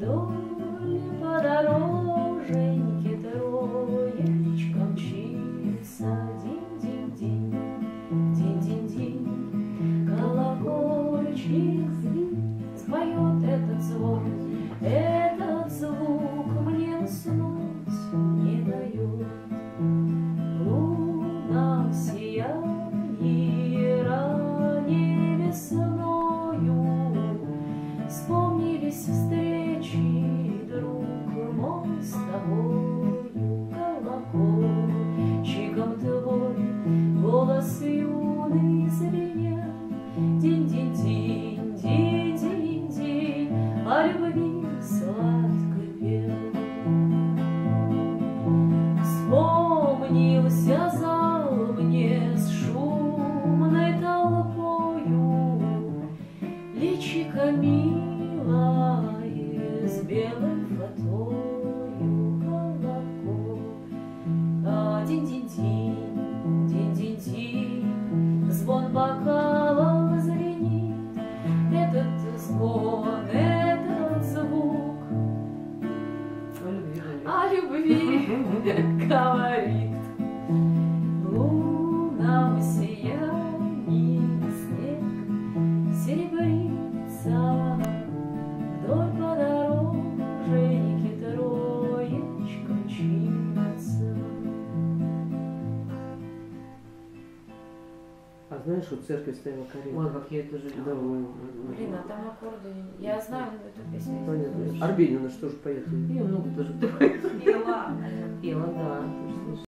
mudou. Милое с белой фатою колокол. А динь-динь-динь, динь-динь-динь, звон бокала Этот звон, этот звук о любви говорит. Знаешь, у церкви стояла карета. Ой, как я ее тоже Да, ой, Блин, а там аккорды... Я знаю эту песню. Понятно. Арбенина что же поехали? Я много тоже.